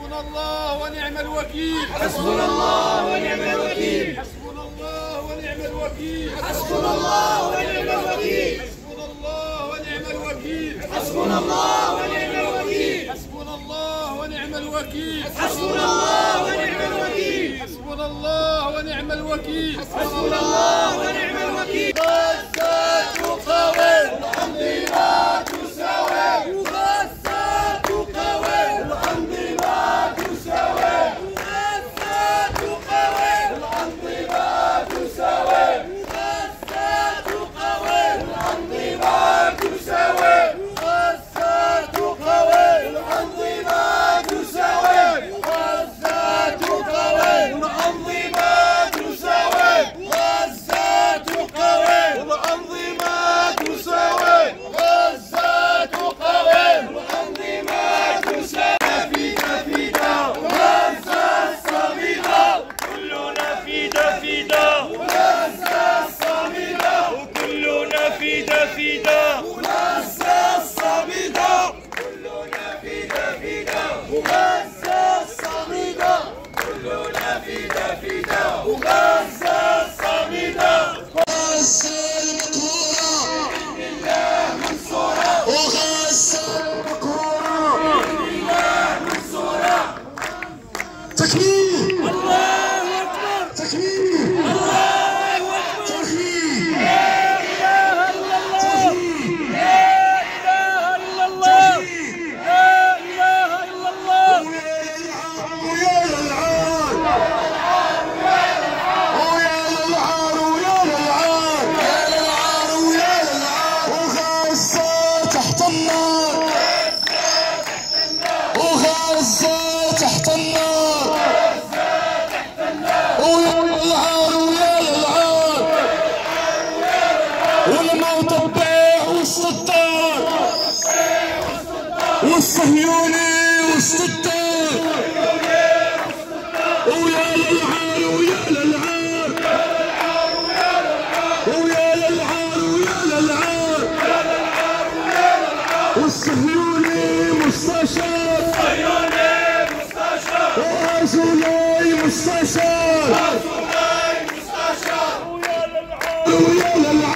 حسبنا الله ونعم الوكيل حسبنا الله ونعم الوكيل حسبنا الله ونعم الوكيل حسبنا الله ونعم الوكيل حسبنا الله ونعم الوكيل حسبنا الله ونعم الوكيل حسبنا الله ونعم الوكيل حسبنا الله ونعم الوكيل حسبنا الله ونعم الوكيل حسبنا الله سيدة. صهيوني وسط الطار ويا للعار ويا للعار. ويا للعار ويا للعار. والصهيوني مستشار. صهيوني مستشار وأرجولاي مستشار أرجولاي مستشار. ويا للعار ويا للعار.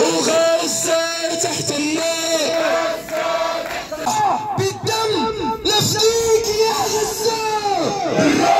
وغسل تحت النار. آه، بالدم. نفديك يا غزة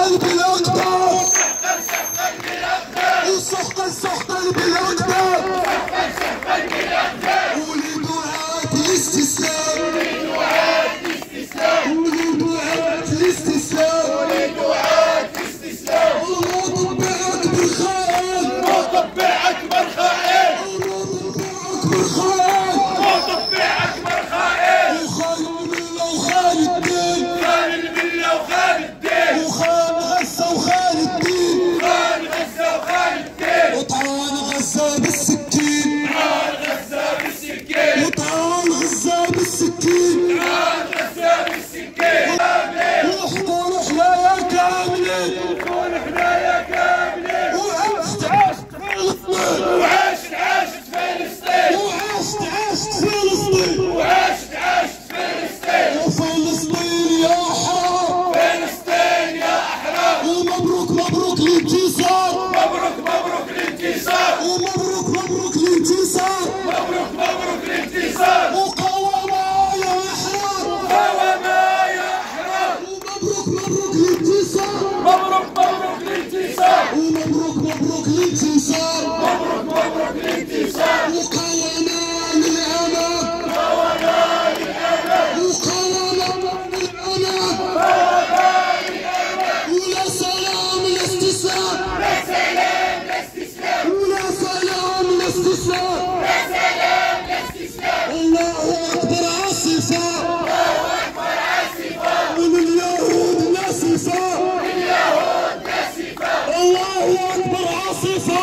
Sohkal bilonda. Sohkal bilonda. Sohkal sohkal. غزة غزة بالسكين وطعام غزة بالسكين وحضور حماية كاملة وحضور حماية كاملة وعشت عشت فلسطين. وعشت عشت فلسطين. وعشت عشت فلسطين وعشت عشت فلسطين وفلسطين يا حرام فلسطين يا حرام ومبروك مبروك لجي 谢谢